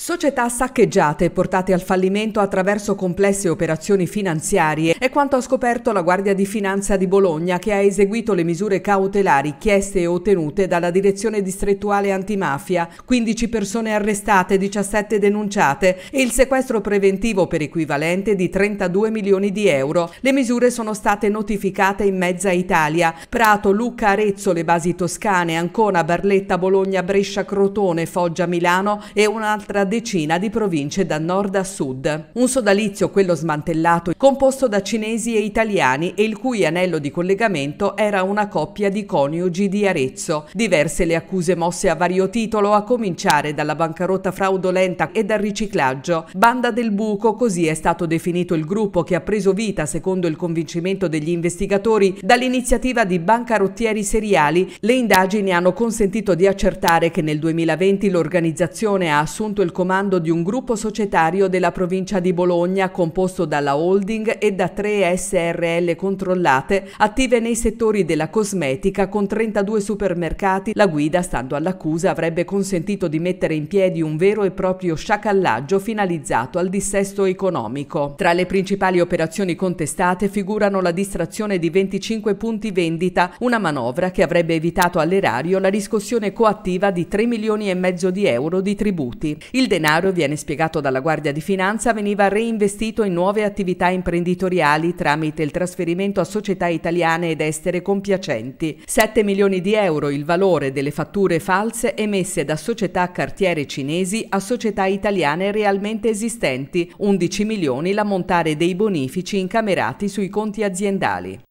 Società saccheggiate e portate al fallimento attraverso complesse operazioni finanziarie è quanto ha scoperto la Guardia di Finanza di Bologna che ha eseguito le misure cautelari chieste e ottenute dalla Direzione distrettuale antimafia, 15 persone arrestate, 17 denunciate e il sequestro preventivo per equivalente di 32 milioni di euro. Le misure sono state notificate in mezza Italia, Prato, Lucca, Arezzo, le basi toscane, Ancona, Barletta, Bologna, Brescia, Crotone, Foggia, Milano e un'altra decina di province da nord a sud. Un sodalizio, quello smantellato, composto da cinesi e italiani e il cui anello di collegamento era una coppia di coniugi di Arezzo. Diverse le accuse mosse a vario titolo, a cominciare dalla bancarotta fraudolenta e dal riciclaggio. Banda del buco, così è stato definito il gruppo che ha preso vita, secondo il convincimento degli investigatori, dall'iniziativa di bancarottieri seriali. Le indagini hanno consentito di accertare che nel 2020 l'organizzazione ha assunto il comando di un gruppo societario della provincia di Bologna composto dalla holding e da tre SRL controllate attive nei settori della cosmetica con 32 supermercati. La guida, stando all'accusa, avrebbe consentito di mettere in piedi un vero e proprio sciacallaggio finalizzato al dissesto economico. Tra le principali operazioni contestate figurano la distrazione di 25 punti vendita, una manovra che avrebbe evitato all'erario la riscossione coattiva di 3 milioni e mezzo di euro di tributi. Il denaro, viene spiegato dalla Guardia di Finanza, veniva reinvestito in nuove attività imprenditoriali tramite il trasferimento a società italiane ed estere compiacenti. 7 milioni di euro il valore delle fatture false emesse da società cartiere cinesi a società italiane realmente esistenti, 11 milioni l'ammontare dei bonifici incamerati sui conti aziendali.